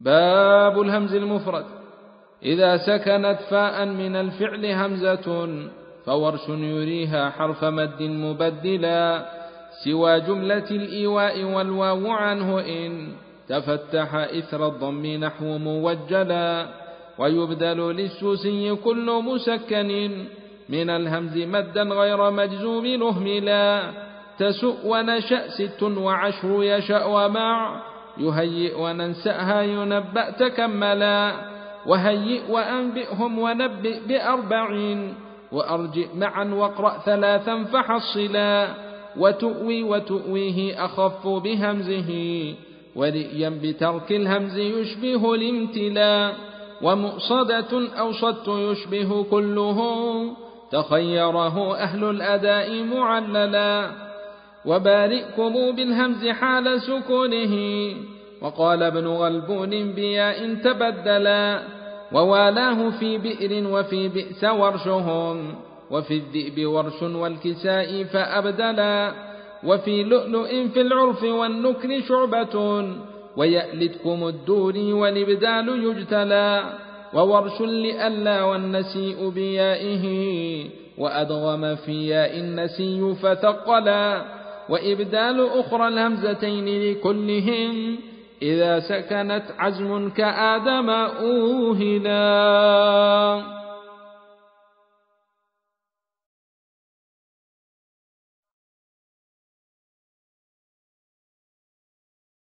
باب الهمز المفرد. إذا سكنت فاء من الفعل همزة فورش يريها حرف مد مبدلا سوى جملة الإيواء والواو عنه إن تفتح إثر الضم نحو موجلا. ويبدل للسوسي كل مسكن من الهمز مدا غير مجزوم نهملا. تسؤ ونشأ ست وعشر يشأ ومع يهيئ وننسأها ينبأ تكملا وهيئ وأنبئهم ونبئ بأربعين. وأرجئ معا واقرأ ثلاثا فحصلا. وتؤوي وتؤويه أخف بهمزه. ورئيا بترك الهمز يشبه الامتلاء ومؤصدة أو صدت يشبه كله. تخيره أهل الأداء معللا. وبارئكم بالهمز حال سكونه. وقال ابن غلبون بياء تبدلا ووالاه في بئر وفي بئس ورشهم وفي الذئب ورش والكساء فأبدلا وفي لؤلؤ في العرف والنكر شعبة ويألتكم الدور والإبدال يجتلى وورش لألا والنسيء بيائه وأدغم في ياء النسي فثقلا وإبدال أخرى الهمزتين لكلهم إذا سكنت عزم كآدم أوهلا